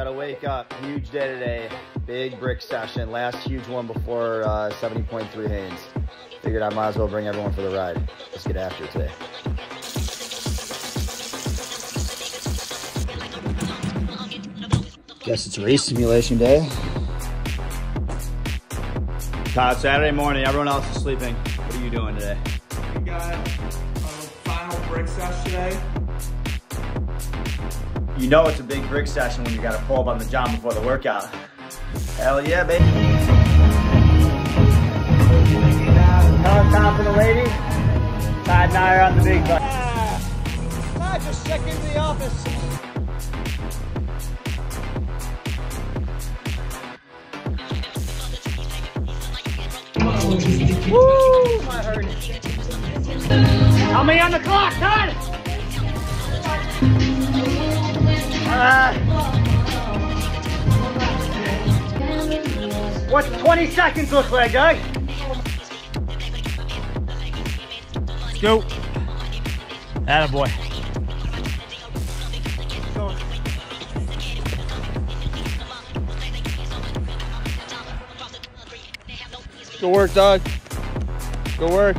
Gotta wake up. Huge day today. Big brick session. Last huge one before uh, 70.3 Haines. Figured I might as well bring everyone for the ride. Let's get after it today. Guess it's race simulation day. Todd, Saturday morning, everyone else is sleeping. What are you doing today? We got our final brick sesh today. You know it's a big brick session when you gotta pull up on the john before the workout. Hell yeah, baby. Another time for the lady. Todd and I are on the big bus. Ah, I just checked into the office. Woo! How many on the clock, Todd? Ah. What's 20 seconds look like, Doug? Go. Attaboy. Good work, Doug. Good work.